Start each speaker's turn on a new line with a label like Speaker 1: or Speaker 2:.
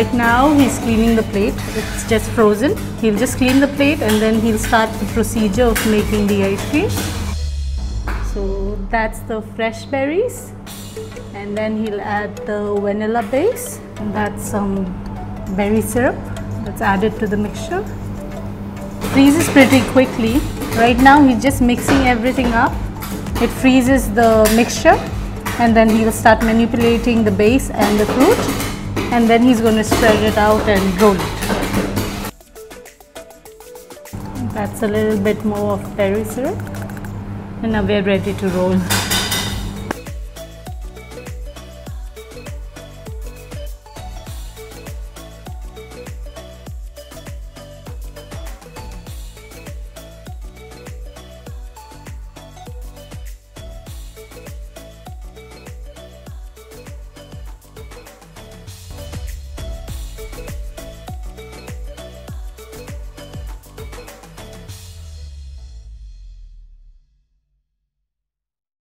Speaker 1: Right now he's cleaning the plate. It's just frozen. He'll just clean the plate and then he'll start the procedure of making the ice cream. So that's the fresh berries and then he'll add the vanilla base and that's some berry syrup that's added to the mixture. Freezes pretty quickly. Right now he's just mixing everything up. It freezes the mixture and then he'll start manipulating the base and the fruit and then he's going to spread it out and roll it. That's a little bit more of berry syrup and now we're ready to roll.